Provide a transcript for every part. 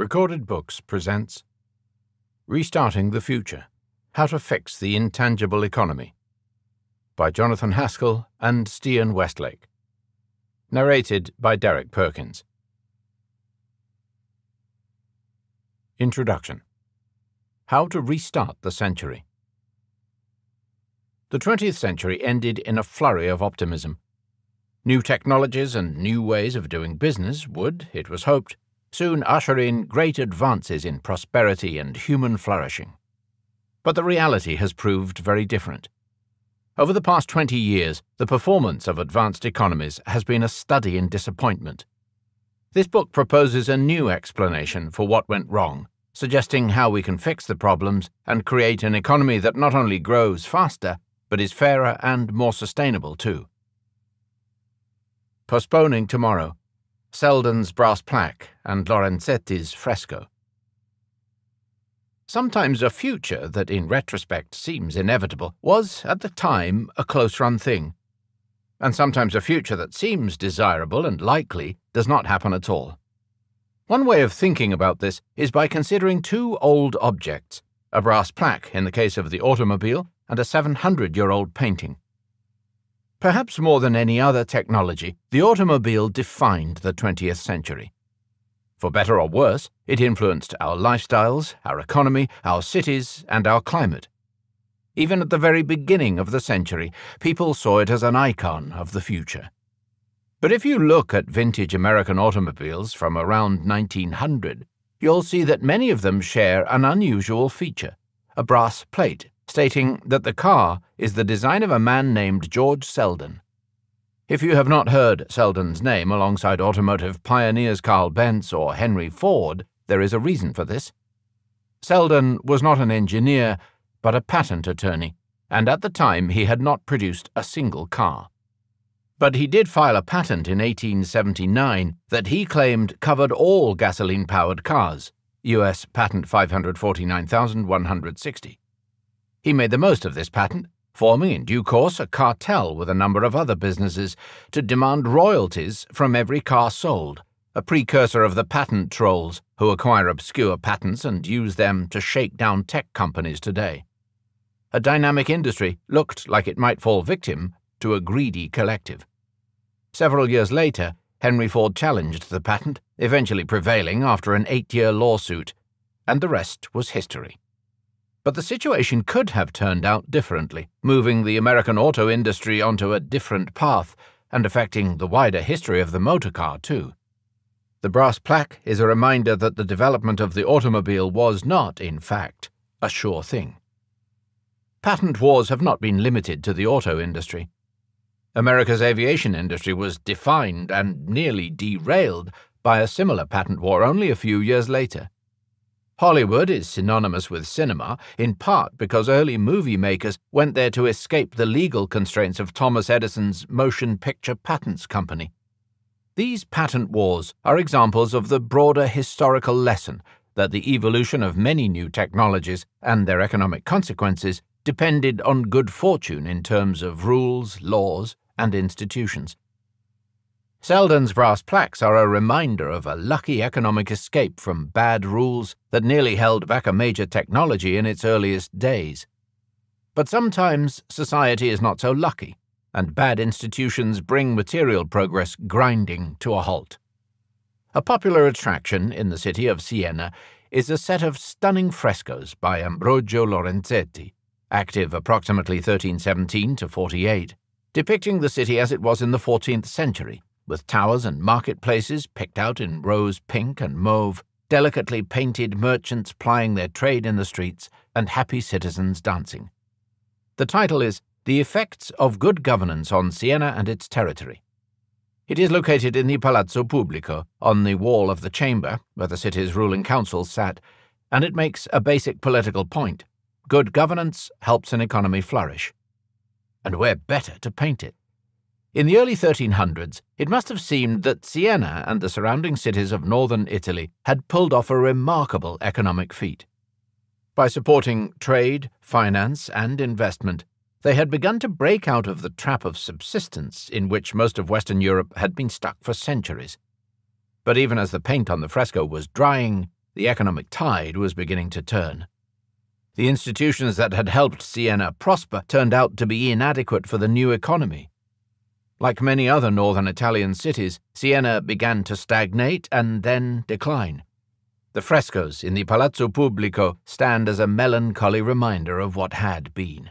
Recorded Books presents Restarting the Future How to Fix the Intangible Economy by Jonathan Haskel and Stian Westlake. Narrated by Derek Perkins. Introduction How to Restart the Century. The 20th century ended in a flurry of optimism. New technologies and new ways of doing business would, it was hoped, soon usher in great advances in prosperity and human flourishing. But the reality has proved very different. Over the past 20 years, the performance of advanced economies has been a study in disappointment. This book proposes a new explanation for what went wrong, suggesting how we can fix the problems and create an economy that not only grows faster, but is fairer and more sustainable too. Postponing tomorrow Selden's brass plaque, and Lorenzetti's fresco. Sometimes a future that in retrospect seems inevitable was, at the time, a close run thing. And sometimes a future that seems desirable and likely does not happen at all. One way of thinking about this is by considering two old objects a brass plaque in the case of the automobile, and a 700 year old painting. Perhaps more than any other technology, the automobile defined the 20th century. For better or worse, it influenced our lifestyles, our economy, our cities, and our climate. Even at the very beginning of the century, people saw it as an icon of the future. But if you look at vintage American automobiles from around 1900, you'll see that many of them share an unusual feature a brass plate stating that the car is the design of a man named George Selden. If you have not heard Selden's name alongside automotive pioneers Carl Benz or Henry Ford, there is a reason for this. Selden was not an engineer, but a patent attorney, and at the time he had not produced a single car. But he did file a patent in 1879 that he claimed covered all gasoline powered cars, US Patent 549160. He made the most of this patent, forming in due course a cartel with a number of other businesses to demand royalties from every car sold, a precursor of the patent trolls who acquire obscure patents and use them to shake down tech companies today. A dynamic industry looked like it might fall victim to a greedy collective. Several years later, Henry Ford challenged the patent, eventually prevailing after an eight year lawsuit, and the rest was history. But the situation could have turned out differently, moving the American auto industry onto a different path and affecting the wider history of the motor car, too. The brass plaque is a reminder that the development of the automobile was not, in fact, a sure thing. Patent wars have not been limited to the auto industry. America's aviation industry was defined and nearly derailed by a similar patent war only a few years later. Hollywood is synonymous with cinema, in part because early movie makers went there to escape the legal constraints of Thomas Edison's Motion Picture Patents Company. These patent wars are examples of the broader historical lesson that the evolution of many new technologies and their economic consequences depended on good fortune in terms of rules, laws, and institutions. Selden's brass plaques are a reminder of a lucky economic escape from bad rules that nearly held back a major technology in its earliest days. But sometimes society is not so lucky, and bad institutions bring material progress grinding to a halt. A popular attraction in the city of Siena is a set of stunning frescoes by Ambrogio Lorenzetti, active approximately 1317 to 48, depicting the city as it was in the 14th century with towers and marketplaces picked out in rose pink and mauve, delicately painted merchants plying their trade in the streets, and happy citizens dancing. The title is The Effects of Good Governance on Siena and its Territory. It is located in the Palazzo Pubblico, on the wall of the chamber where the city's ruling council sat, and it makes a basic political point. Good governance helps an economy flourish. And where better to paint it? In the early 1300s, it must have seemed that Siena and the surrounding cities of northern Italy had pulled off a remarkable economic feat. By supporting trade, finance, and investment, they had begun to break out of the trap of subsistence in which most of Western Europe had been stuck for centuries. But even as the paint on the fresco was drying, the economic tide was beginning to turn. The institutions that had helped Siena prosper turned out to be inadequate for the new economy. Like many other northern Italian cities, Siena began to stagnate and then decline. The frescoes in the Palazzo Pubblico stand as a melancholy reminder of what had been.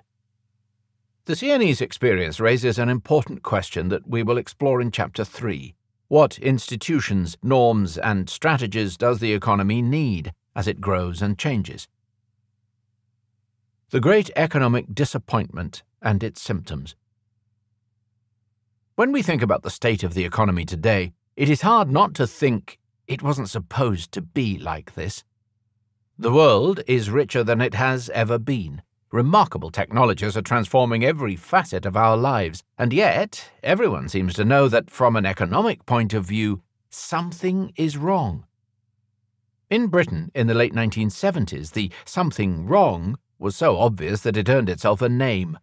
The Sienese experience raises an important question that we will explore in Chapter 3. What institutions, norms, and strategies does the economy need as it grows and changes? The Great Economic Disappointment and its Symptoms. When we think about the state of the economy today, it is hard not to think it wasn't supposed to be like this. The world is richer than it has ever been. Remarkable technologies are transforming every facet of our lives, and yet everyone seems to know that from an economic point of view, something is wrong. In Britain in the late 1970s, the something wrong was so obvious that it earned itself a name.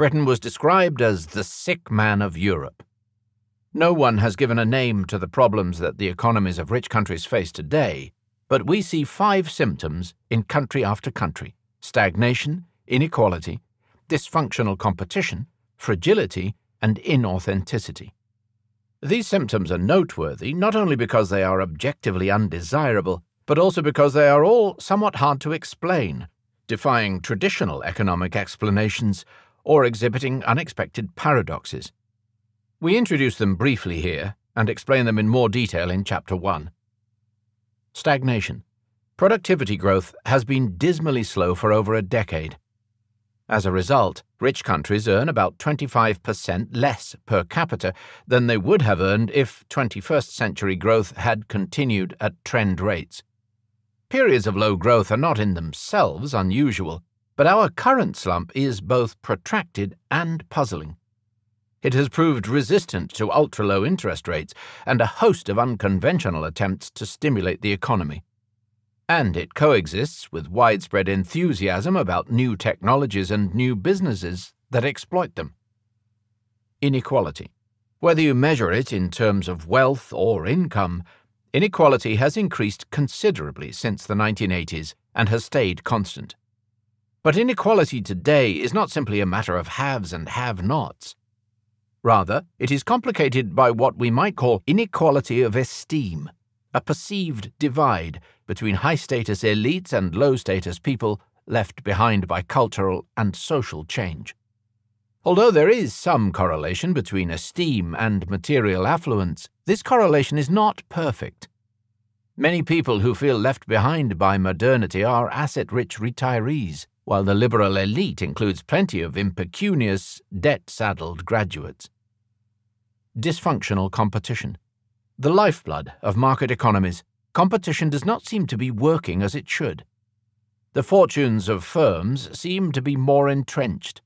Britain was described as the sick man of Europe. No one has given a name to the problems that the economies of rich countries face today, but we see five symptoms in country after country stagnation, inequality, dysfunctional competition, fragility, and inauthenticity. These symptoms are noteworthy not only because they are objectively undesirable, but also because they are all somewhat hard to explain, defying traditional economic explanations or exhibiting unexpected paradoxes. We introduce them briefly here and explain them in more detail in Chapter 1. Stagnation. Productivity growth has been dismally slow for over a decade. As a result, rich countries earn about 25% less per capita than they would have earned if 21st century growth had continued at trend rates. Periods of low growth are not in themselves unusual, but our current slump is both protracted and puzzling. It has proved resistant to ultra low interest rates and a host of unconventional attempts to stimulate the economy and it coexists with widespread enthusiasm about new technologies and new businesses that exploit them. Inequality. Whether you measure it in terms of wealth or income, inequality has increased considerably since the 1980s and has stayed constant. But inequality today is not simply a matter of haves and have nots. Rather, it is complicated by what we might call inequality of esteem a perceived divide between high status elites and low status people left behind by cultural and social change. Although there is some correlation between esteem and material affluence, this correlation is not perfect. Many people who feel left behind by modernity are asset rich retirees, while the liberal elite includes plenty of impecunious, debt saddled graduates. Dysfunctional competition. The lifeblood of market economies, competition does not seem to be working as it should. The fortunes of firms seem to be more entrenched.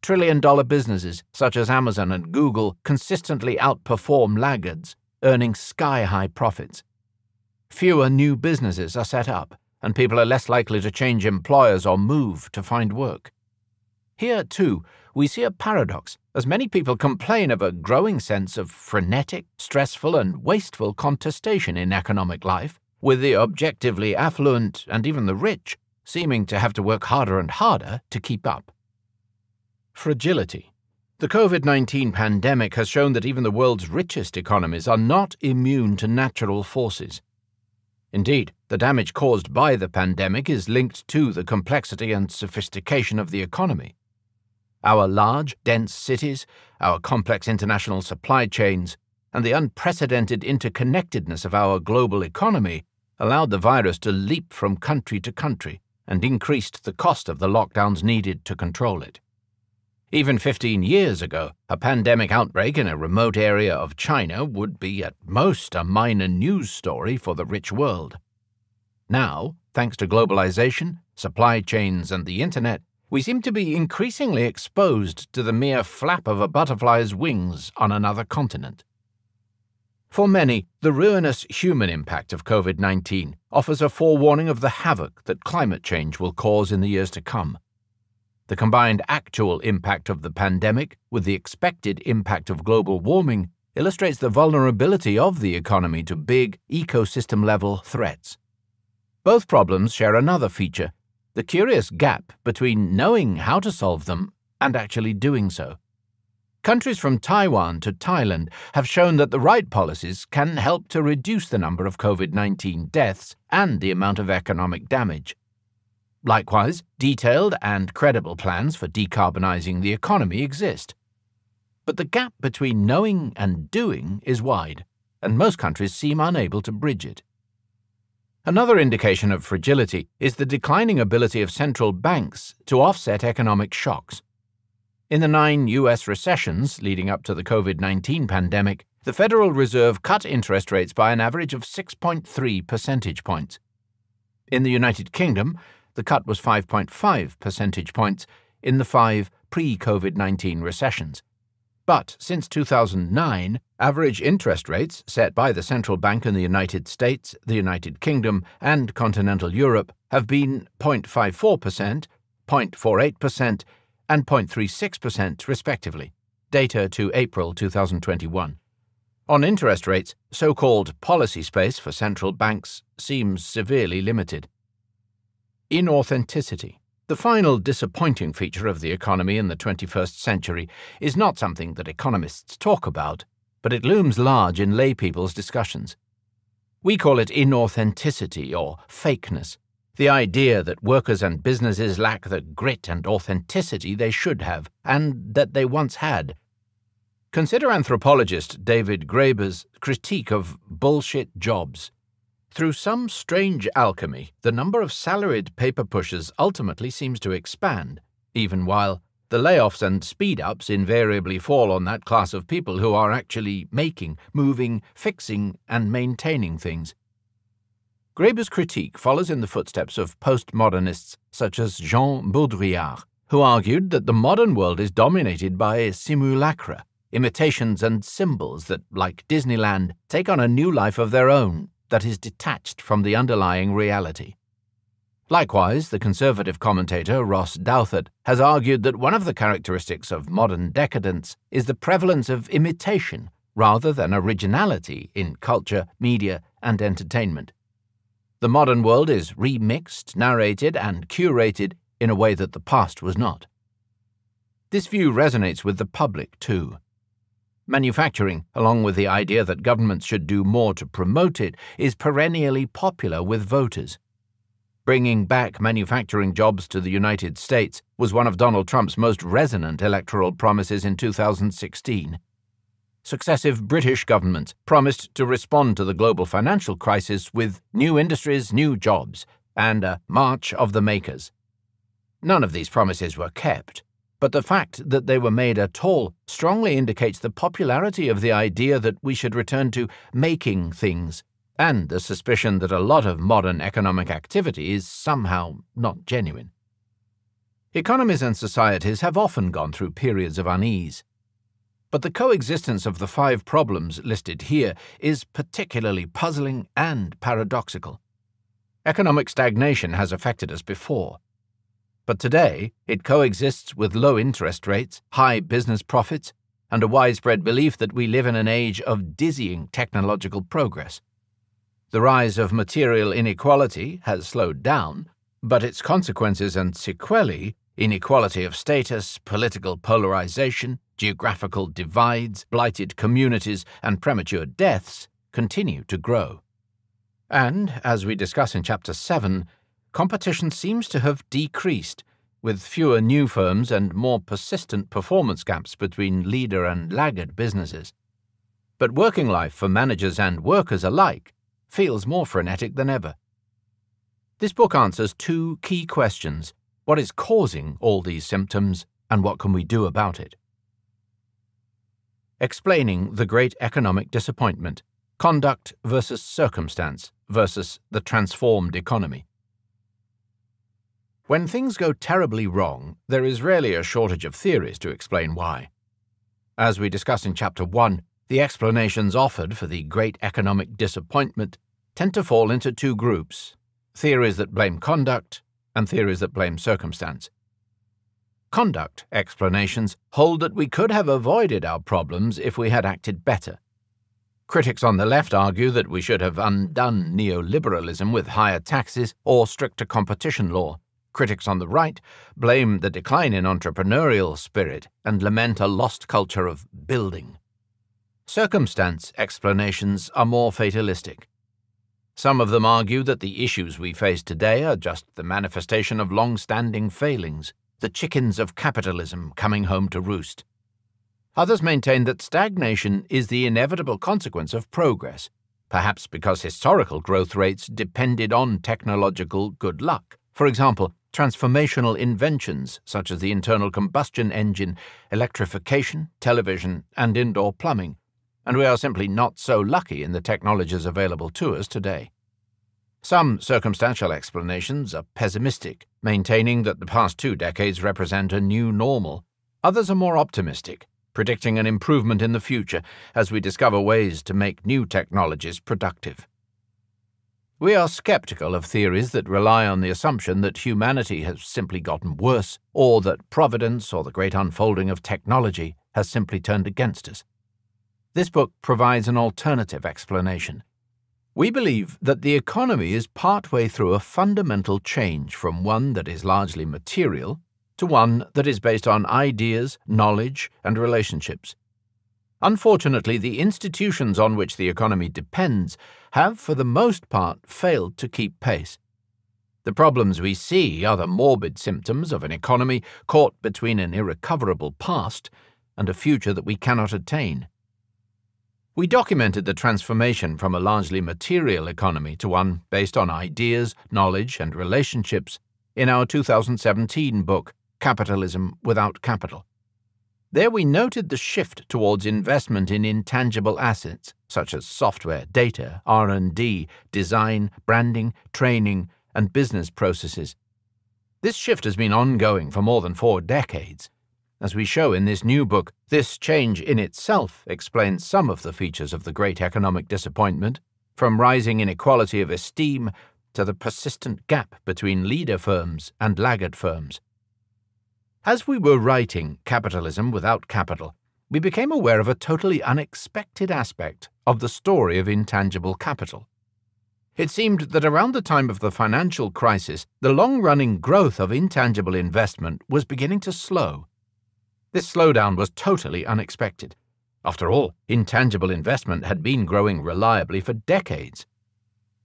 Trillion dollar businesses such as Amazon and Google consistently outperform laggards, earning sky high profits. Fewer new businesses are set up, and people are less likely to change employers or move to find work. Here, too, we see a paradox, as many people complain of a growing sense of frenetic, stressful, and wasteful contestation in economic life, with the objectively affluent and even the rich seeming to have to work harder and harder to keep up. Fragility. The COVID 19 pandemic has shown that even the world's richest economies are not immune to natural forces. Indeed, the damage caused by the pandemic is linked to the complexity and sophistication of the economy. Our large, dense cities, our complex international supply chains, and the unprecedented interconnectedness of our global economy allowed the virus to leap from country to country and increased the cost of the lockdowns needed to control it. Even 15 years ago, a pandemic outbreak in a remote area of China would be at most a minor news story for the rich world. Now, thanks to globalization, supply chains, and the internet, we seem to be increasingly exposed to the mere flap of a butterfly's wings on another continent. For many, the ruinous human impact of COVID 19 offers a forewarning of the havoc that climate change will cause in the years to come. The combined actual impact of the pandemic with the expected impact of global warming illustrates the vulnerability of the economy to big, ecosystem level threats. Both problems share another feature the curious gap between knowing how to solve them and actually doing so. Countries from Taiwan to Thailand have shown that the right policies can help to reduce the number of COVID 19 deaths and the amount of economic damage. Likewise, detailed and credible plans for decarbonising the economy exist. But the gap between knowing and doing is wide, and most countries seem unable to bridge it. Another indication of fragility is the declining ability of central banks to offset economic shocks. In the nine US recessions leading up to the COVID 19 pandemic, the Federal Reserve cut interest rates by an average of 6.3 percentage points. In the United Kingdom, the cut was 5.5 percentage points in the five pre COVID 19 recessions. But since 2009, average interest rates set by the central bank in the United States, the United Kingdom, and continental Europe have been 0.54%, 0.48%, and 0.36%, respectively, data to April 2021. On interest rates, so called policy space for central banks seems severely limited. Inauthenticity. The final disappointing feature of the economy in the 21st century is not something that economists talk about, but it looms large in laypeople's discussions. We call it inauthenticity or fakeness, the idea that workers and businesses lack the grit and authenticity they should have, and that they once had. Consider anthropologist David Graeber's critique of bullshit jobs. Through some strange alchemy, the number of salaried paper pushers ultimately seems to expand, even while the layoffs and speed ups invariably fall on that class of people who are actually making, moving, fixing, and maintaining things. Graeber's critique follows in the footsteps of postmodernists such as Jean Baudrillard, who argued that the modern world is dominated by simulacra, imitations and symbols that, like Disneyland, take on a new life of their own that is detached from the underlying reality. Likewise, the conservative commentator Ross Douthat has argued that one of the characteristics of modern decadence is the prevalence of imitation rather than originality in culture, media, and entertainment. The modern world is remixed, narrated, and curated in a way that the past was not. This view resonates with the public, too. Manufacturing, along with the idea that governments should do more to promote it, is perennially popular with voters. Bringing back manufacturing jobs to the United States was one of Donald Trump's most resonant electoral promises in 2016 successive British governments promised to respond to the global financial crisis with new industries, new jobs, and a march of the makers. None of these promises were kept, but the fact that they were made at all strongly indicates the popularity of the idea that we should return to making things, and the suspicion that a lot of modern economic activity is somehow not genuine. Economies and societies have often gone through periods of unease but the coexistence of the five problems listed here is particularly puzzling and paradoxical. Economic stagnation has affected us before. But today, it coexists with low interest rates, high business profits, and a widespread belief that we live in an age of dizzying technological progress. The rise of material inequality has slowed down, but its consequences and sequelae inequality of status, political polarization, geographical divides, blighted communities, and premature deaths continue to grow. And, as we discuss in Chapter 7, competition seems to have decreased, with fewer new firms and more persistent performance gaps between leader and laggard businesses. But working life for managers and workers alike feels more frenetic than ever. This book answers two key questions what is causing all these symptoms, and what can we do about it? explaining the great economic disappointment conduct versus circumstance versus the transformed economy. When things go terribly wrong, there is rarely a shortage of theories to explain why. As we discuss in Chapter 1, the explanations offered for the great economic disappointment tend to fall into two groups theories that blame conduct and theories that blame circumstance. Conduct explanations hold that we could have avoided our problems if we had acted better. Critics on the left argue that we should have undone neoliberalism with higher taxes or stricter competition law. Critics on the right blame the decline in entrepreneurial spirit and lament a lost culture of building. Circumstance explanations are more fatalistic. Some of them argue that the issues we face today are just the manifestation of long standing failings, the chickens of capitalism coming home to roost. Others maintain that stagnation is the inevitable consequence of progress, perhaps because historical growth rates depended on technological good luck. For example, transformational inventions such as the internal combustion engine, electrification, television, and indoor plumbing, and we are simply not so lucky in the technologies available to us today. Some circumstantial explanations are pessimistic, maintaining that the past two decades represent a new normal. Others are more optimistic, predicting an improvement in the future as we discover ways to make new technologies productive. We are skeptical of theories that rely on the assumption that humanity has simply gotten worse, or that providence or the great unfolding of technology has simply turned against us. This book provides an alternative explanation. We believe that the economy is partway through a fundamental change from one that is largely material to one that is based on ideas, knowledge, and relationships. Unfortunately, the institutions on which the economy depends have, for the most part, failed to keep pace. The problems we see are the morbid symptoms of an economy caught between an irrecoverable past and a future that we cannot attain. We documented the transformation from a largely material economy to one based on ideas, knowledge, and relationships in our 2017 book, Capitalism Without Capital. There we noted the shift towards investment in intangible assets such as software, data, R&D, design, branding, training, and business processes. This shift has been ongoing for more than 4 decades. As we show in this new book, this change in itself explains some of the features of the great economic disappointment, from rising inequality of esteem to the persistent gap between leader firms and laggard firms. As we were writing Capitalism Without Capital, we became aware of a totally unexpected aspect of the story of intangible capital. It seemed that around the time of the financial crisis, the long running growth of intangible investment was beginning to slow. This slowdown was totally unexpected. After all, intangible investment had been growing reliably for decades.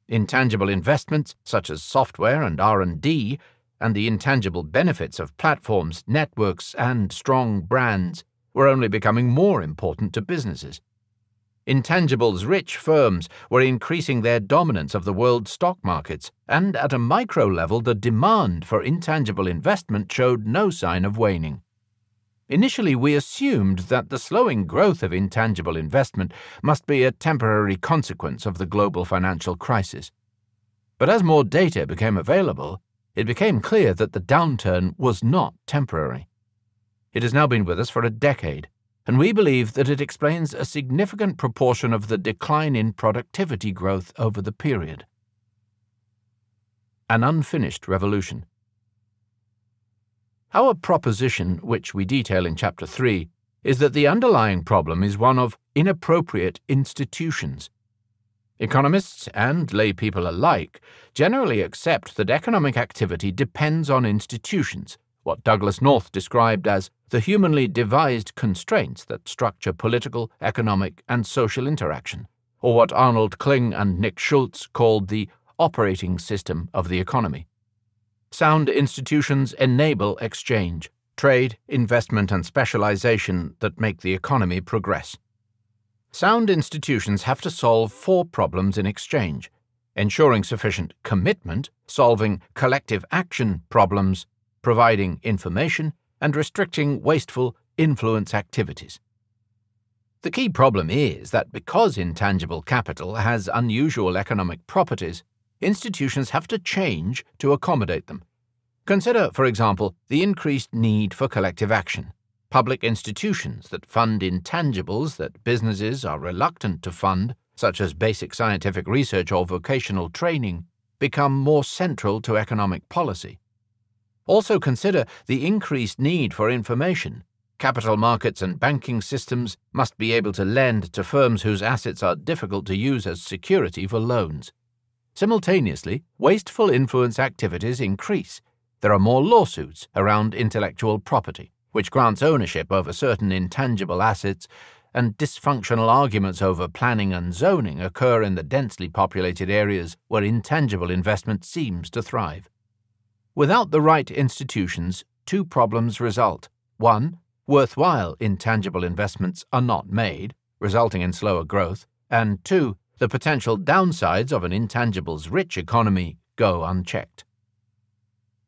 Intangible investments such as software and R&D and the intangible benefits of platforms, networks, and strong brands were only becoming more important to businesses. Intangibles rich firms were increasing their dominance of the world stock markets, and at a micro level, the demand for intangible investment showed no sign of waning. Initially, we assumed that the slowing growth of intangible investment must be a temporary consequence of the global financial crisis. But as more data became available, it became clear that the downturn was not temporary. It has now been with us for a decade, and we believe that it explains a significant proportion of the decline in productivity growth over the period. An unfinished revolution. Our proposition, which we detail in Chapter 3, is that the underlying problem is one of inappropriate institutions Economists and lay people alike generally accept that economic activity depends on institutions, what Douglass North described as the humanly devised constraints that structure political, economic, and social interaction, or what Arnold Kling and Nick Schulz called the operating system of the economy. Sound institutions enable exchange, trade, investment, and specialization that make the economy progress. Sound institutions have to solve four problems in exchange ensuring sufficient commitment, solving collective action problems, providing information, and restricting wasteful influence activities. The key problem is that because intangible capital has unusual economic properties, institutions have to change to accommodate them. Consider, for example, the increased need for collective action. Public institutions that fund intangibles that businesses are reluctant to fund, such as basic scientific research or vocational training, become more central to economic policy. Also consider the increased need for information. Capital markets and banking systems must be able to lend to firms whose assets are difficult to use as security for loans. Simultaneously, wasteful influence activities increase. There are more lawsuits around intellectual property, which grants ownership over certain intangible assets, and dysfunctional arguments over planning and zoning occur in the densely populated areas where intangible investment seems to thrive. Without the right institutions, two problems result. One, worthwhile intangible investments are not made, resulting in slower growth, and two, the potential downsides of an intangibles rich economy go unchecked.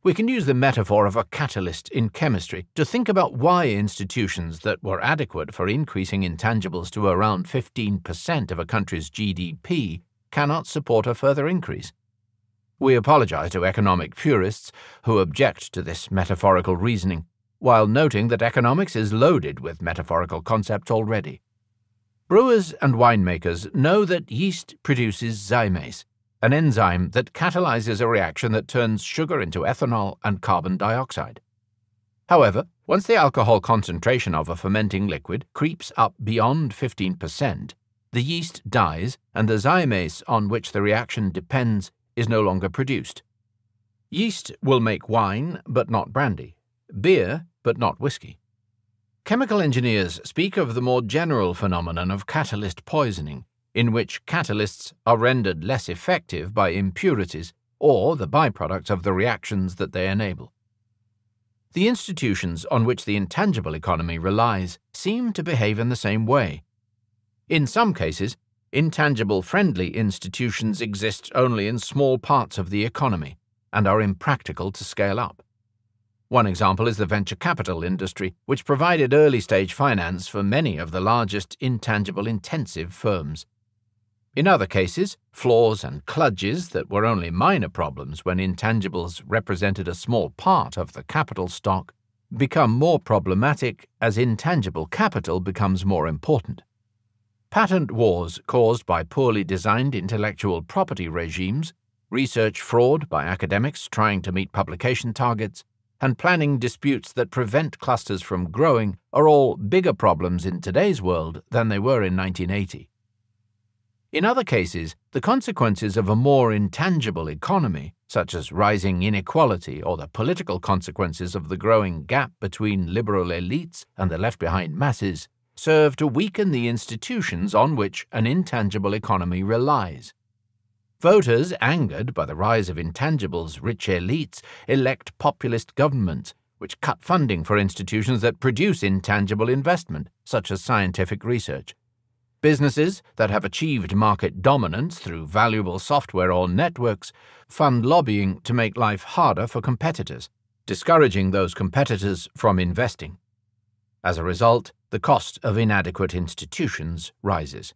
We can use the metaphor of a catalyst in chemistry to think about why institutions that were adequate for increasing intangibles to around 15% of a country's GDP cannot support a further increase. We apologize to economic purists who object to this metaphorical reasoning, while noting that economics is loaded with metaphorical concepts already. Brewers and winemakers know that yeast produces zymase, an enzyme that catalyzes a reaction that turns sugar into ethanol and carbon dioxide. However, once the alcohol concentration of a fermenting liquid creeps up beyond 15%, the yeast dies and the zymase on which the reaction depends is no longer produced. Yeast will make wine, but not brandy, beer, but not whiskey. Chemical engineers speak of the more general phenomenon of catalyst poisoning, in which catalysts are rendered less effective by impurities or the byproducts of the reactions that they enable. The institutions on which the intangible economy relies seem to behave in the same way. In some cases, intangible friendly institutions exist only in small parts of the economy and are impractical to scale up. One example is the venture capital industry, which provided early stage finance for many of the largest intangible intensive firms. In other cases, flaws and kludges that were only minor problems when intangibles represented a small part of the capital stock become more problematic as intangible capital becomes more important. Patent wars caused by poorly designed intellectual property regimes, research fraud by academics trying to meet publication targets, and planning disputes that prevent clusters from growing are all bigger problems in today's world than they were in 1980. In other cases, the consequences of a more intangible economy, such as rising inequality or the political consequences of the growing gap between liberal elites and the left behind masses, serve to weaken the institutions on which an intangible economy relies. Voters, angered by the rise of intangibles rich elites, elect populist governments, which cut funding for institutions that produce intangible investment, such as scientific research. Businesses that have achieved market dominance through valuable software or networks fund lobbying to make life harder for competitors, discouraging those competitors from investing. As a result, the cost of inadequate institutions rises.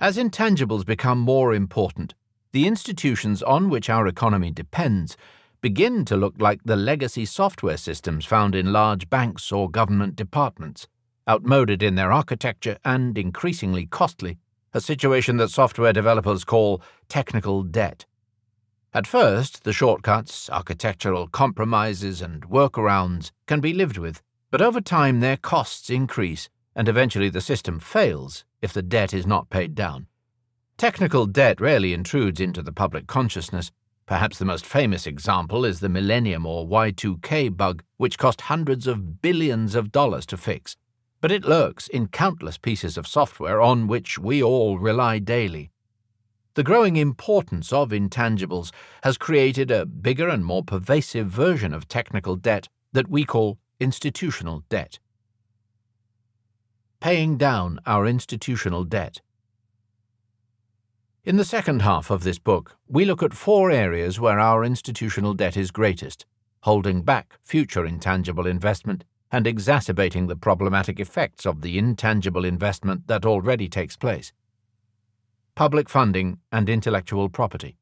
As intangibles become more important, the institutions on which our economy depends begin to look like the legacy software systems found in large banks or government departments, outmoded in their architecture and increasingly costly, a situation that software developers call technical debt. At first, the shortcuts, architectural compromises, and workarounds can be lived with, but over time their costs increase, and eventually the system fails if the debt is not paid down. Technical debt rarely intrudes into the public consciousness. Perhaps the most famous example is the Millennium or Y2K bug, which cost hundreds of billions of dollars to fix. But it lurks in countless pieces of software on which we all rely daily. The growing importance of intangibles has created a bigger and more pervasive version of technical debt that we call institutional debt paying down our institutional debt. In the second half of this book, we look at four areas where our institutional debt is greatest, holding back future intangible investment and exacerbating the problematic effects of the intangible investment that already takes place. Public funding and intellectual property.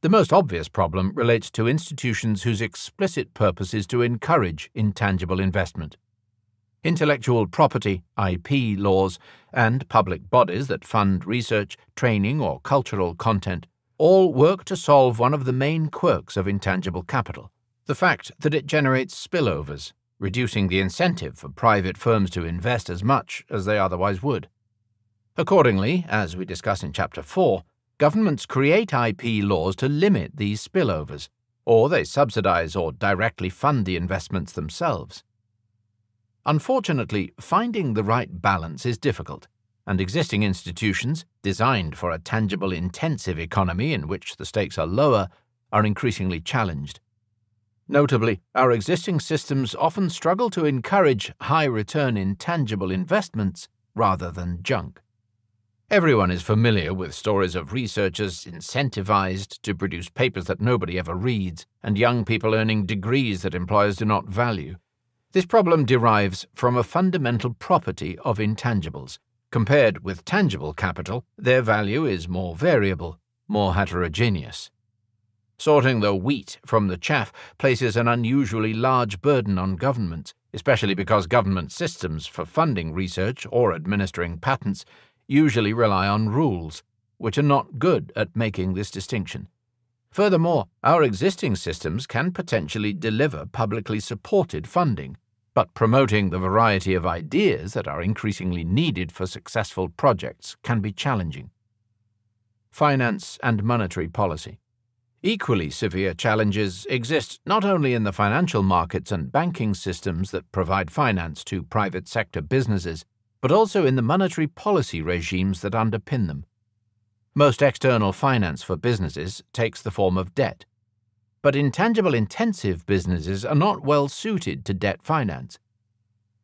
The most obvious problem relates to institutions whose explicit purpose is to encourage intangible investment intellectual property, IP laws, and public bodies that fund research, training, or cultural content all work to solve one of the main quirks of intangible capital the fact that it generates spillovers, reducing the incentive for private firms to invest as much as they otherwise would. Accordingly, as we discuss in Chapter 4, governments create IP laws to limit these spillovers, or they subsidize or directly fund the investments themselves. Unfortunately, finding the right balance is difficult, and existing institutions, designed for a tangible intensive economy in which the stakes are lower, are increasingly challenged. Notably, our existing systems often struggle to encourage high return intangible investments rather than junk. Everyone is familiar with stories of researchers incentivized to produce papers that nobody ever reads, and young people earning degrees that employers do not value. This problem derives from a fundamental property of intangibles. Compared with tangible capital, their value is more variable, more heterogeneous. Sorting the wheat from the chaff places an unusually large burden on governments, especially because government systems for funding research or administering patents usually rely on rules, which are not good at making this distinction. Furthermore, our existing systems can potentially deliver publicly supported funding, but promoting the variety of ideas that are increasingly needed for successful projects can be challenging. Finance and monetary policy. Equally severe challenges exist not only in the financial markets and banking systems that provide finance to private sector businesses, but also in the monetary policy regimes that underpin them. Most external finance for businesses takes the form of debt. But intangible intensive businesses are not well suited to debt finance.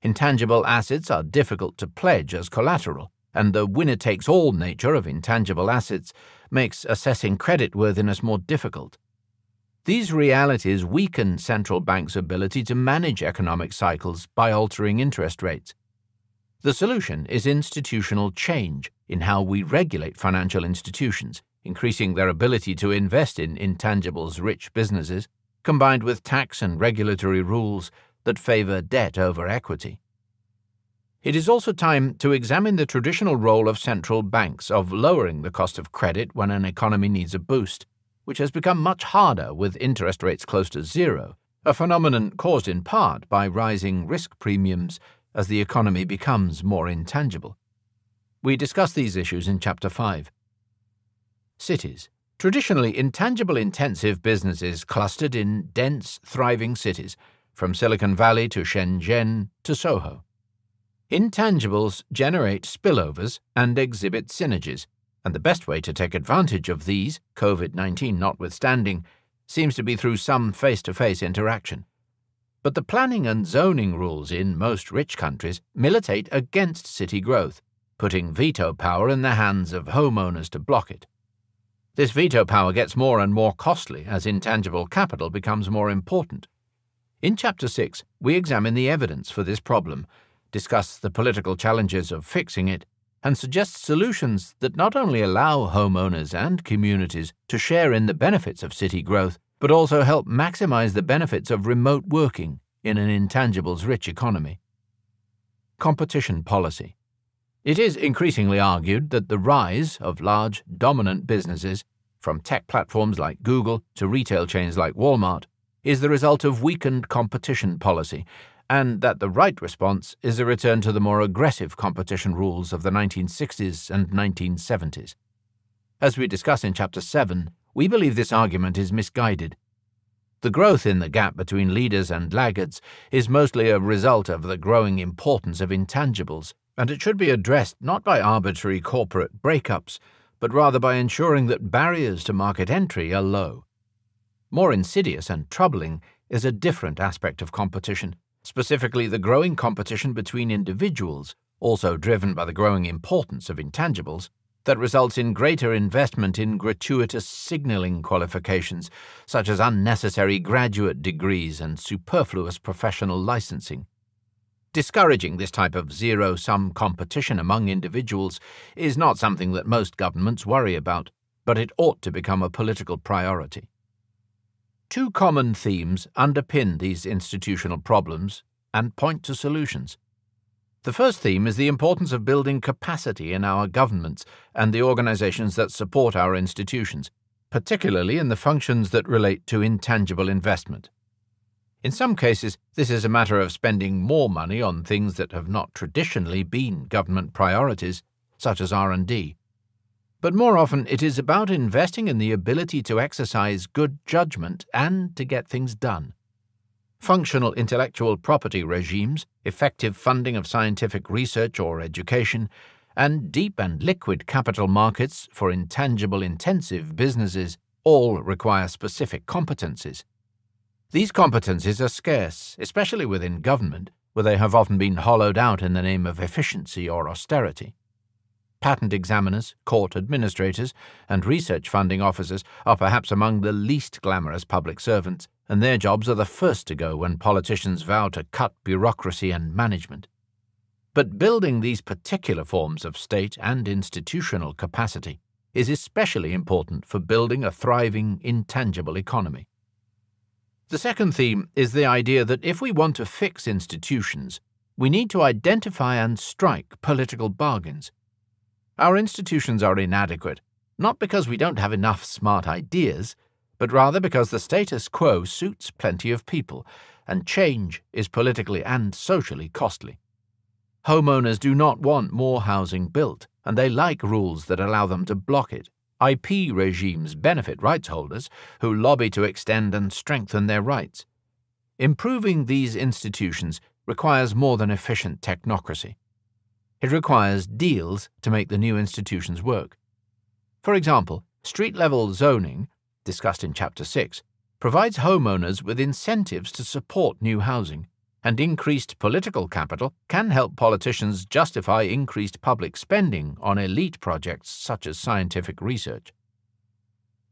Intangible assets are difficult to pledge as collateral, and the winner takes all nature of intangible assets makes assessing creditworthiness more difficult. These realities weaken central banks' ability to manage economic cycles by altering interest rates. The solution is institutional change in how we regulate financial institutions, increasing their ability to invest in intangibles rich businesses, combined with tax and regulatory rules that favor debt over equity. It is also time to examine the traditional role of central banks of lowering the cost of credit when an economy needs a boost, which has become much harder with interest rates close to zero, a phenomenon caused in part by rising risk premiums as the economy becomes more intangible. We discuss these issues in Chapter 5. Cities. Traditionally, intangible intensive businesses clustered in dense, thriving cities, from Silicon Valley to Shenzhen to Soho. Intangibles generate spillovers and exhibit synergies, and the best way to take advantage of these, COVID 19 notwithstanding, seems to be through some face to face interaction. But the planning and zoning rules in most rich countries militate against city growth, putting veto power in the hands of homeowners to block it. This veto power gets more and more costly as intangible capital becomes more important. In Chapter 6, we examine the evidence for this problem, discuss the political challenges of fixing it, and suggest solutions that not only allow homeowners and communities to share in the benefits of city growth, but also help maximize the benefits of remote working in an intangibles rich economy. Competition policy. It is increasingly argued that the rise of large, dominant businesses, from tech platforms like Google to retail chains like Walmart, is the result of weakened competition policy, and that the right response is a return to the more aggressive competition rules of the 1960s and 1970s. As we discuss in Chapter 7, we believe this argument is misguided. The growth in the gap between leaders and laggards is mostly a result of the growing importance of intangibles, and it should be addressed not by arbitrary corporate breakups, but rather by ensuring that barriers to market entry are low. More insidious and troubling is a different aspect of competition, specifically the growing competition between individuals, also driven by the growing importance of intangibles, that results in greater investment in gratuitous signaling qualifications, such as unnecessary graduate degrees and superfluous professional licensing. Discouraging this type of zero sum competition among individuals is not something that most governments worry about, but it ought to become a political priority. Two common themes underpin these institutional problems and point to solutions. The first theme is the importance of building capacity in our governments and the organizations that support our institutions, particularly in the functions that relate to intangible investment. In some cases, this is a matter of spending more money on things that have not traditionally been government priorities, such as R&D. But more often it is about investing in the ability to exercise good judgment and to get things done. Functional intellectual property regimes, effective funding of scientific research or education, and deep and liquid capital markets for intangible intensive businesses all require specific competencies. These competencies are scarce, especially within government, where they have often been hollowed out in the name of efficiency or austerity. Patent examiners, court administrators, and research funding officers are perhaps among the least glamorous public servants, and their jobs are the first to go when politicians vow to cut bureaucracy and management. But building these particular forms of state and institutional capacity is especially important for building a thriving, intangible economy. The second theme is the idea that if we want to fix institutions, we need to identify and strike political bargains. Our institutions are inadequate, not because we don't have enough smart ideas, but rather because the status quo suits plenty of people, and change is politically and socially costly. Homeowners do not want more housing built, and they like rules that allow them to block it. IP regimes benefit rights holders who lobby to extend and strengthen their rights. Improving these institutions requires more than efficient technocracy. It requires deals to make the new institutions work. For example, street level zoning, discussed in Chapter 6, provides homeowners with incentives to support new housing and increased political capital can help politicians justify increased public spending on elite projects such as scientific research.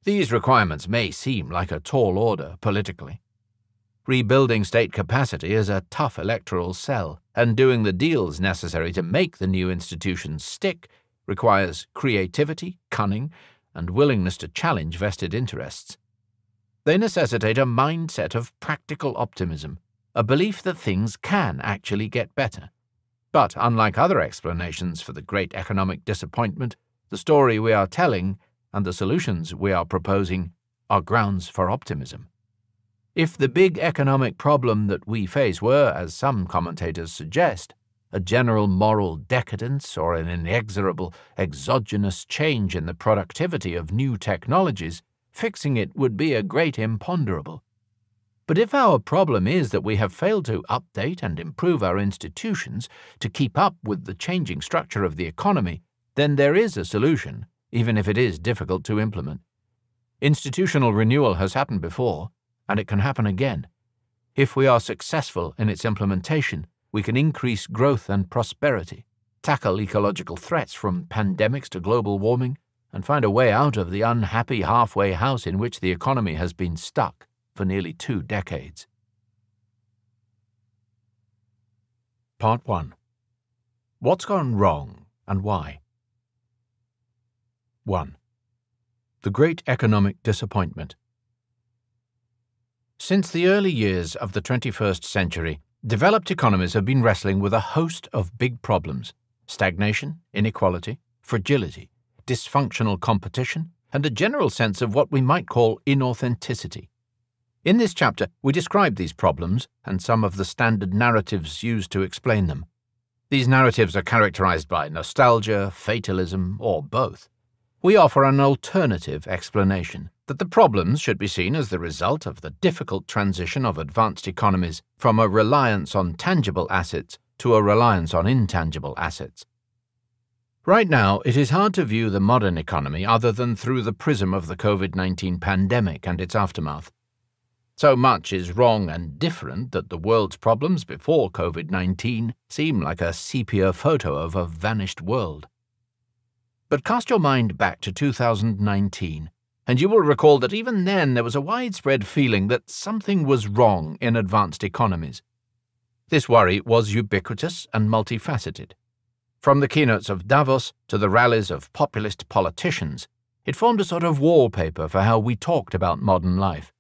These requirements may seem like a tall order politically. Rebuilding state capacity is a tough electoral sell, and doing the deals necessary to make the new institutions stick requires creativity, cunning, and willingness to challenge vested interests. They necessitate a mindset of practical optimism a belief that things can actually get better. But unlike other explanations for the great economic disappointment, the story we are telling and the solutions we are proposing are grounds for optimism. If the big economic problem that we face were, as some commentators suggest, a general moral decadence or an inexorable exogenous change in the productivity of new technologies, fixing it would be a great imponderable. But if our problem is that we have failed to update and improve our institutions to keep up with the changing structure of the economy, then there is a solution, even if it is difficult to implement. Institutional renewal has happened before, and it can happen again. If we are successful in its implementation, we can increase growth and prosperity, tackle ecological threats from pandemics to global warming, and find a way out of the unhappy halfway house in which the economy has been stuck for nearly two decades. Part 1 What's gone wrong and why? 1. The Great Economic Disappointment. Since the early years of the 21st century, developed economies have been wrestling with a host of big problems stagnation, inequality, fragility, dysfunctional competition, and a general sense of what we might call inauthenticity. In this chapter, we describe these problems and some of the standard narratives used to explain them. These narratives are characterized by nostalgia, fatalism, or both. We offer an alternative explanation that the problems should be seen as the result of the difficult transition of advanced economies from a reliance on tangible assets to a reliance on intangible assets. Right now, it is hard to view the modern economy other than through the prism of the COVID 19 pandemic and its aftermath. So much is wrong and different that the world's problems before COVID 19 seem like a sepia photo of a vanished world. But cast your mind back to 2019, and you will recall that even then there was a widespread feeling that something was wrong in advanced economies. This worry was ubiquitous and multifaceted. From the keynotes of Davos to the rallies of populist politicians, it formed a sort of wallpaper for how we talked about modern life.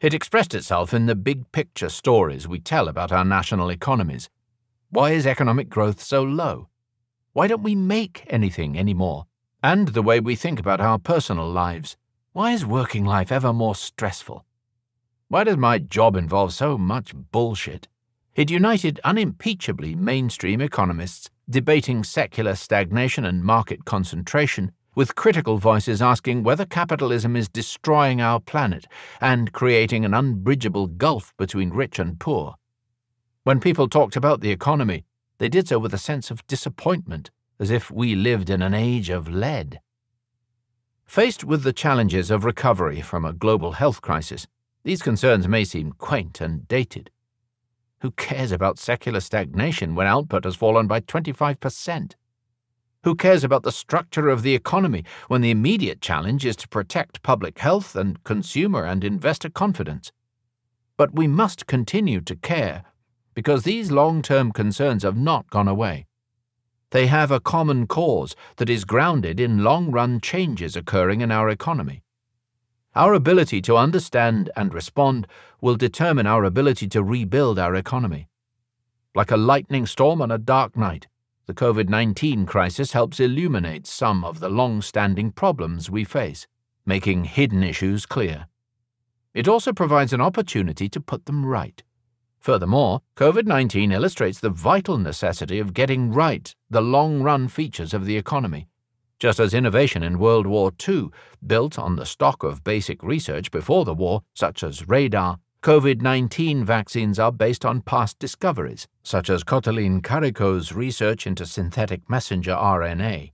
It expressed itself in the big picture stories we tell about our national economies. Why is economic growth so low? Why don't we make anything anymore? And the way we think about our personal lives. Why is working life ever more stressful? Why does my job involve so much bullshit? It united unimpeachably mainstream economists debating secular stagnation and market concentration, with critical voices asking whether capitalism is destroying our planet and creating an unbridgeable gulf between rich and poor. When people talked about the economy, they did so with a sense of disappointment, as if we lived in an age of lead. Faced with the challenges of recovery from a global health crisis, these concerns may seem quaint and dated. Who cares about secular stagnation when output has fallen by 25%? Who cares about the structure of the economy when the immediate challenge is to protect public health and consumer and investor confidence? But we must continue to care because these long term concerns have not gone away. They have a common cause that is grounded in long run changes occurring in our economy. Our ability to understand and respond will determine our ability to rebuild our economy. Like a lightning storm on a dark night, the COVID 19 crisis helps illuminate some of the long standing problems we face, making hidden issues clear. It also provides an opportunity to put them right. Furthermore, COVID 19 illustrates the vital necessity of getting right the long run features of the economy. Just as innovation in World War II, built on the stock of basic research before the war, such as radar, COVID 19 vaccines are based on past discoveries, such as Katalin Karikó's research into synthetic messenger RNA.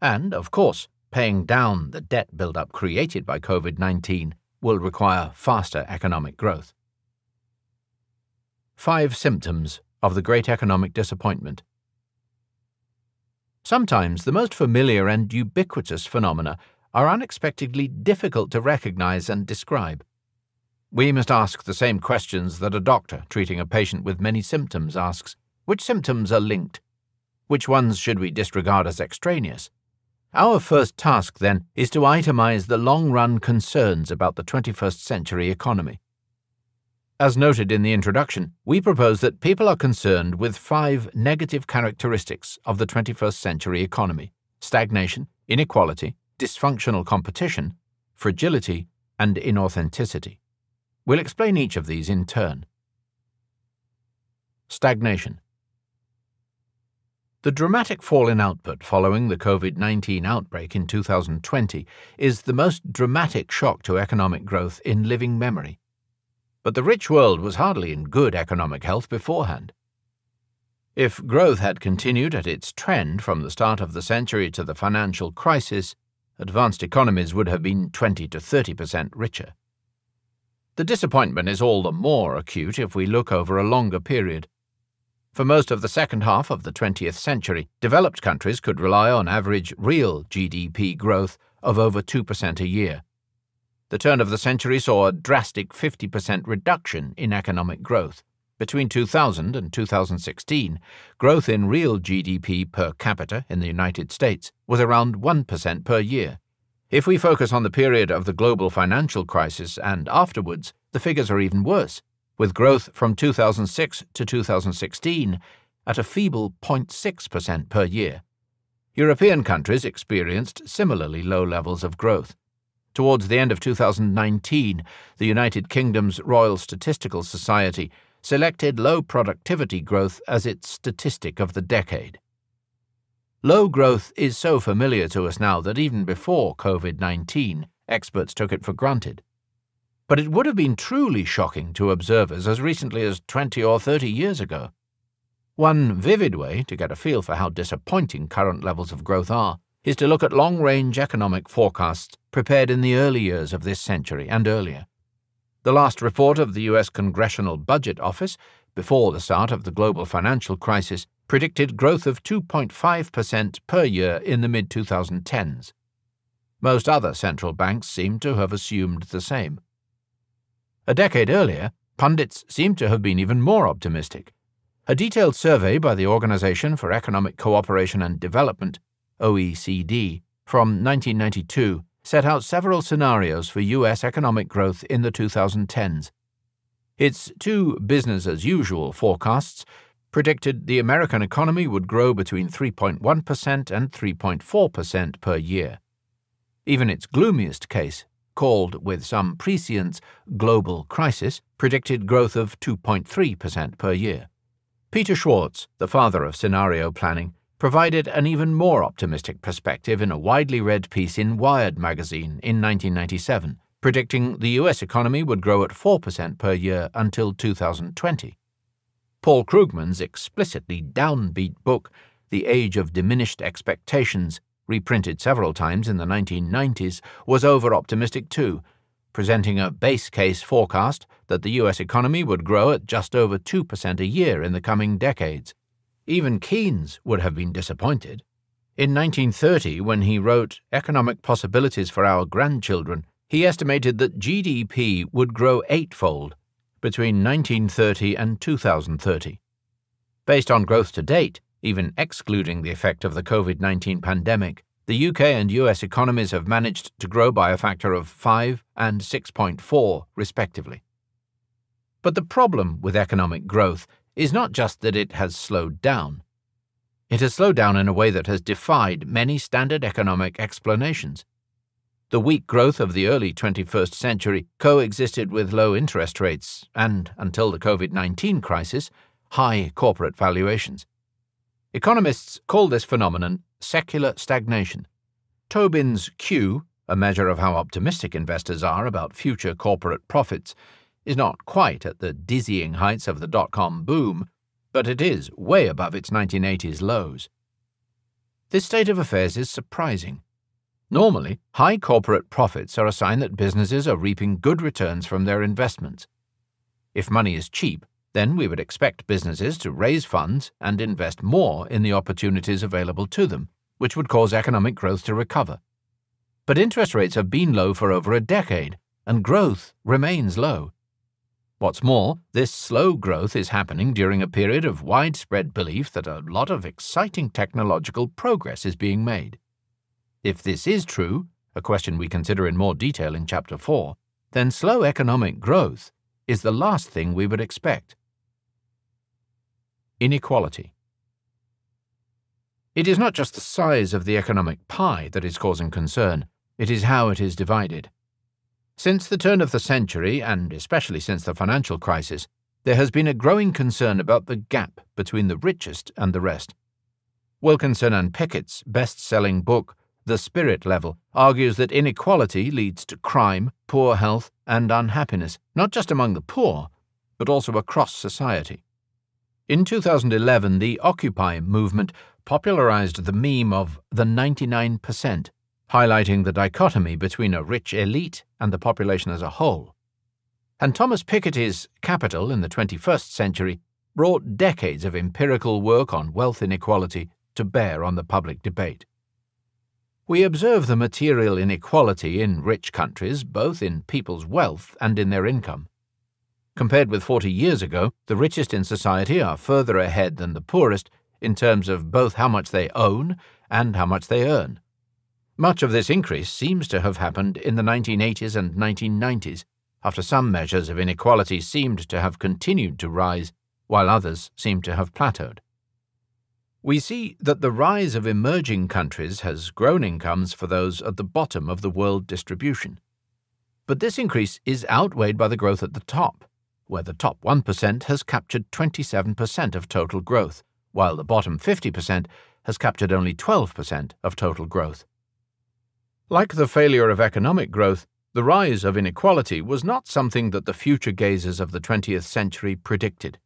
And, of course, paying down the debt buildup created by COVID 19 will require faster economic growth. Five symptoms of the great economic disappointment. Sometimes the most familiar and ubiquitous phenomena are unexpectedly difficult to recognize and describe. We must ask the same questions that a doctor treating a patient with many symptoms asks which symptoms are linked? Which ones should we disregard as extraneous? Our first task, then, is to itemize the long run concerns about the 21st century economy. As noted in the introduction, we propose that people are concerned with five negative characteristics of the 21st century economy stagnation, inequality, dysfunctional competition, fragility, and inauthenticity. We'll explain each of these in turn. Stagnation. The dramatic fall in output following the COVID 19 outbreak in 2020 is the most dramatic shock to economic growth in living memory but the rich world was hardly in good economic health beforehand. If growth had continued at its trend from the start of the century to the financial crisis, advanced economies would have been 20 to 30 percent richer. The disappointment is all the more acute if we look over a longer period. For most of the second half of the 20th century, developed countries could rely on average real GDP growth of over 2% a year. The turn of the century saw a drastic 50% reduction in economic growth. Between 2000 and 2016, growth in real GDP per capita in the United States was around 1% per year. If we focus on the period of the global financial crisis and afterwards, the figures are even worse, with growth from 2006 to 2016 at a feeble 0.6% per year. European countries experienced similarly low levels of growth. Towards the end of 2019, the United Kingdom's Royal Statistical Society selected low productivity growth as its statistic of the decade. Low growth is so familiar to us now that even before COVID 19, experts took it for granted. But it would have been truly shocking to observers as recently as 20 or 30 years ago. One vivid way to get a feel for how disappointing current levels of growth are is to look at long range economic forecasts prepared in the early years of this century and earlier. The last report of the U.S. Congressional Budget Office, before the start of the global financial crisis, predicted growth of 2.5% per year in the mid 2010s. Most other central banks seem to have assumed the same. A decade earlier, pundits seem to have been even more optimistic. A detailed survey by the Organization for Economic Cooperation and Development OECD, from 1992 set out several scenarios for U.S. economic growth in the 2010s. Its two business as usual forecasts predicted the American economy would grow between 3.1% and 3.4% per year. Even its gloomiest case called, with some prescience, global crisis, predicted growth of 2.3% per year. Peter Schwartz, the father of scenario planning, provided an even more optimistic perspective in a widely read piece in Wired magazine in 1997, predicting the US economy would grow at 4% per year until 2020. Paul Krugman's explicitly downbeat book, The Age of Diminished Expectations, reprinted several times in the 1990s, was over optimistic too, presenting a base case forecast that the US economy would grow at just over 2% a year in the coming decades. Even Keynes would have been disappointed. In 1930, when he wrote Economic Possibilities for Our Grandchildren, he estimated that GDP would grow eightfold between 1930 and 2030. Based on growth to date, even excluding the effect of the COVID 19 pandemic, the UK and US economies have managed to grow by a factor of 5 and 6.4, respectively. But the problem with economic growth is not just that it has slowed down. It has slowed down in a way that has defied many standard economic explanations. The weak growth of the early 21st century coexisted with low interest rates and, until the COVID 19 crisis, high corporate valuations. Economists call this phenomenon secular stagnation. Tobin's Q, a measure of how optimistic investors are about future corporate profits, is not quite at the dizzying heights of the dot com boom, but it is way above its 1980s lows. This state of affairs is surprising. Normally, high corporate profits are a sign that businesses are reaping good returns from their investments. If money is cheap, then we would expect businesses to raise funds and invest more in the opportunities available to them, which would cause economic growth to recover. But interest rates have been low for over a decade, and growth remains low. What's more, this slow growth is happening during a period of widespread belief that a lot of exciting technological progress is being made. If this is true, a question we consider in more detail in Chapter 4, then slow economic growth is the last thing we would expect. Inequality. It is not just the size of the economic pie that is causing concern, it is how it is divided. Since the turn of the century, and especially since the financial crisis, there has been a growing concern about the gap between the richest and the rest. Wilkinson and Pickett's best selling book, the Spirit Level argues that inequality leads to crime, poor health, and unhappiness, not just among the poor, but also across society. In 2011, the Occupy movement popularized the meme of the 99%, highlighting the dichotomy between a rich elite and the population as a whole. And Thomas Piketty's Capital in the 21st century brought decades of empirical work on wealth inequality to bear on the public debate. We observe the material inequality in rich countries, both in people's wealth and in their income. Compared with 40 years ago, the richest in society are further ahead than the poorest in terms of both how much they own and how much they earn. Much of this increase seems to have happened in the 1980s and 1990s, after some measures of inequality seemed to have continued to rise, while others seemed to have plateaued we see that the rise of emerging countries has grown incomes for those at the bottom of the world distribution. But this increase is outweighed by the growth at the top, where the top 1% has captured 27% of total growth, while the bottom 50% has captured only 12% of total growth. Like the failure of economic growth, the rise of inequality was not something that the future gazers of the 20th century predicted.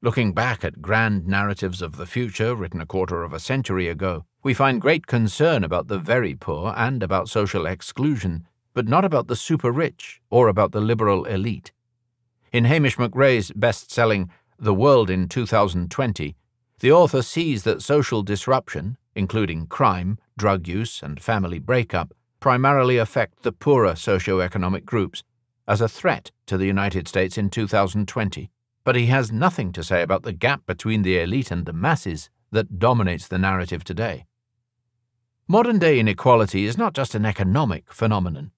Looking back at grand narratives of the future written a quarter of a century ago, we find great concern about the very poor and about social exclusion, but not about the super rich or about the liberal elite. In Hamish McRae's best selling The World in 2020, the author sees that social disruption, including crime, drug use, and family breakup, primarily affect the poorer socio-economic groups as a threat to the United States in 2020 but he has nothing to say about the gap between the elite and the masses that dominates the narrative today. Modern day inequality is not just an economic phenomenon.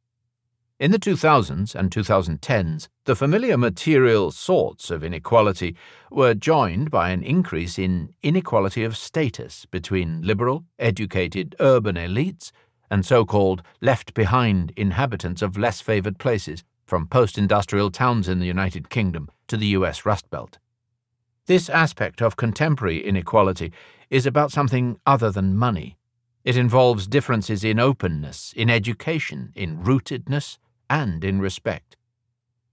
In the 2000s and 2010s, the familiar material sorts of inequality were joined by an increase in inequality of status between liberal, educated urban elites and so called left behind inhabitants of less favoured places, from post industrial towns in the United Kingdom to the US Rust Belt. This aspect of contemporary inequality is about something other than money. It involves differences in openness, in education, in rootedness, and in respect.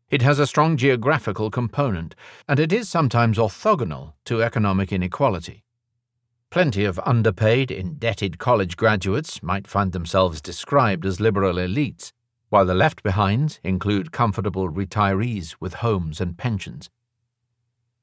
It has a strong geographical component, and it is sometimes orthogonal to economic inequality. Plenty of underpaid, indebted college graduates might find themselves described as liberal elites, while the left behinds include comfortable retirees with homes and pensions.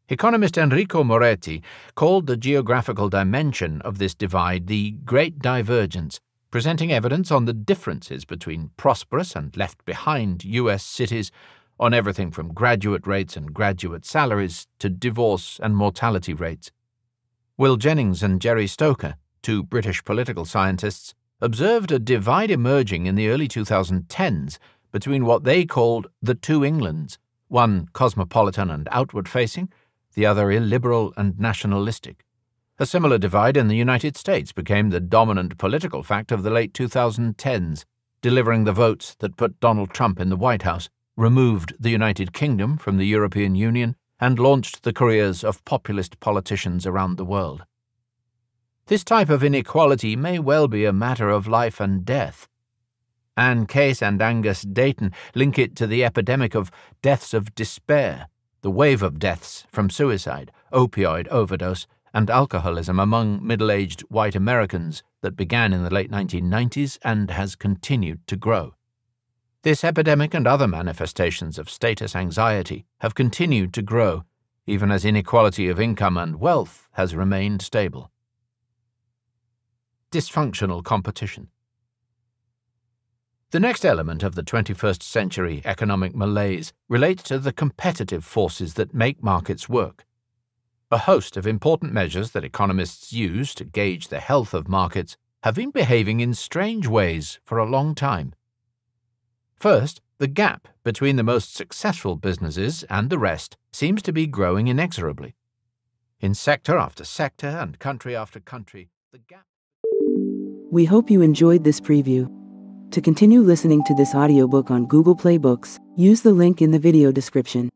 Economist Enrico Moretti called the geographical dimension of this divide the Great Divergence, presenting evidence on the differences between prosperous and left behind U.S. cities on everything from graduate rates and graduate salaries to divorce and mortality rates. Will Jennings and Gerry Stoker, two British political scientists, observed a divide emerging in the early 2010s between what they called the two Englands, one cosmopolitan and outward facing, the other illiberal and nationalistic. A similar divide in the United States became the dominant political fact of the late 2010s, delivering the votes that put Donald Trump in the White House, removed the United Kingdom from the European Union, and launched the careers of populist politicians around the world. This type of inequality may well be a matter of life and death. Anne Case and Angus Deaton link it to the epidemic of deaths of despair, the wave of deaths from suicide, opioid overdose, and alcoholism among middle aged white Americans that began in the late 1990s and has continued to grow. This epidemic and other manifestations of status anxiety have continued to grow, even as inequality of income and wealth has remained stable. Dysfunctional competition. The next element of the 21st century economic malaise relates to the competitive forces that make markets work. A host of important measures that economists use to gauge the health of markets have been behaving in strange ways for a long time. First, the gap between the most successful businesses and the rest seems to be growing inexorably. In sector after sector and country after country, the gap. We hope you enjoyed this preview. To continue listening to this audiobook on Google Play Books, use the link in the video description.